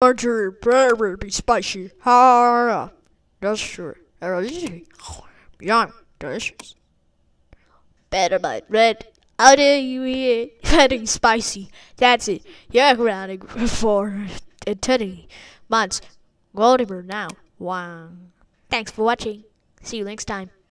Archer, very be spicy. Ha! That's true. Beyond delicious. Pepermai Red. How dare you eat getting spicy. That's it. You're grounded for eternity. Months. Goldimer now. Wow. Thanks for watching. See you next time.